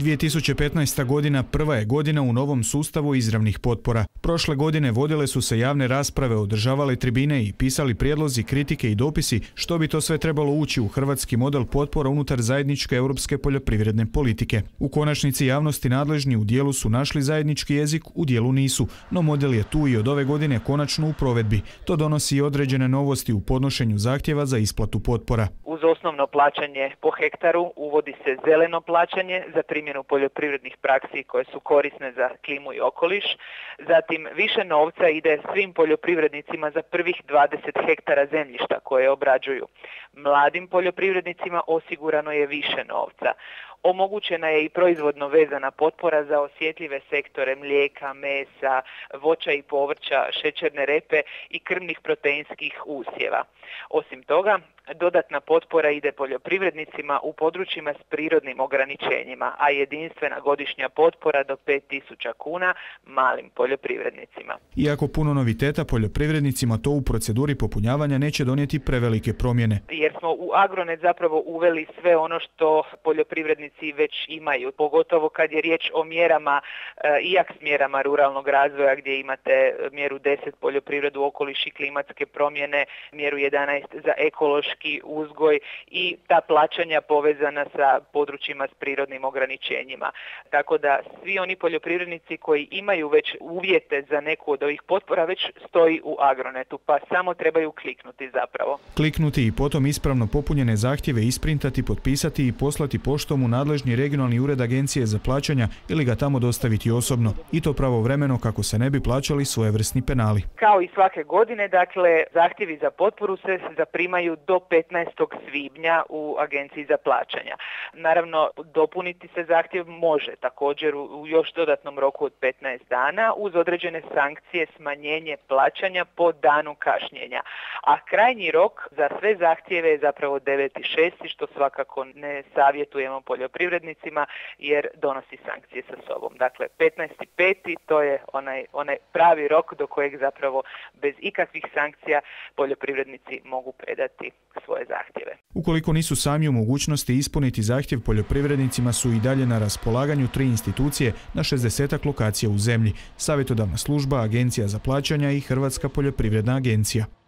2015. godina prva je godina u novom sustavu izravnih potpora. Prošle godine vodile su se javne rasprave, održavale tribine i pisali prijedlozi, kritike i dopisi što bi to sve trebalo ući u hrvatski model potpora unutar zajedničke europske poljoprivredne politike. U konačnici javnosti nadležni u dijelu su našli zajednički jezik, u dijelu nisu, no model je tu i od ove godine konačno u provedbi. To donosi i određene novosti u podnošenju zahtjeva za isplatu potpora. Uz osnovno plaćanje po hektaru uvodi se zeleno plaćanje za primjenu poljoprivrednih praksi koje su korisne za klimu i okoliš. Zatim više novca ide svim poljoprivrednicima za prvih 20 hektara zemljišta koje obrađuju. Mladim poljoprivrednicima osigurano je više novca. Omogućena je i proizvodno vezana potpora za osjetljive sektore mlijeka, mesa, voća i povrća, šećerne repe i krvnih proteinskih usjeva. Osim toga, dodatna potpora ide poljoprivrednicima u područjima s prirodnim ograničenjima, a jedinstvena godišnja potpora do 5000 kuna malim poljoprivrednicima. Iako puno noviteta poljoprivrednicima to u proceduri popunjavanja neće donijeti prevelike promjene. Jer smo u Agronet zapravo uveli sve ono što poljoprivrednici već imaju, pogotovo kad je riječ o mjerama, iak s mjerama ruralnog razvoja gdje imate mjeru 10 poljoprivredu, okoliš i klimatske promjene, mjeru 11 za ekološki uzgoj i ta plaćanja povezana sa područjima s prirodnim ograničenjima. Tako da svi oni poljoprivrednici koji imaju već uvjete za neku od ovih potpora već stoji u Agronetu, pa samo trebaju kliknuti zapravo. Kliknuti i potom ispravno popunjene zahtjeve isprintati, potpisati i poslati poštom u nadležni regionalni ured agencije za plaćanja ili ga tamo dostaviti osobno. I to pravovremeno kako se ne bi plaćali svojevrsni penali. Kao i svake godine, dakle, zahtjevi za potporu se zaprimaju do 15. svibnja u agenciji za plaćanja. Naravno, dopuniti se zahtjev može također u još dodatnom roku od 15 dana uz određene sankcije smanjenje plaćanja po danu kašnjenja. A krajnji rok za sve zahtjeve je zapravo 9.6. što svakako ne savjetujemo poljoprivrednicima jer donosi sankcije sa sobom. Dakle, 15.5. to je onaj, onaj pravi rok do kojeg zapravo bez ikakvih sankcija poljoprivrednici mogu predati svoje zahtjeve. Ukoliko nisu sami u mogućnosti ispuniti zahtjev poljoprivrednicima su i dalje na raspolaganju tri institucije na 60 lokacija u zemlji, savjetodavna služba, agencija za plaćanja i Hrvatska poljoprivredna agencija.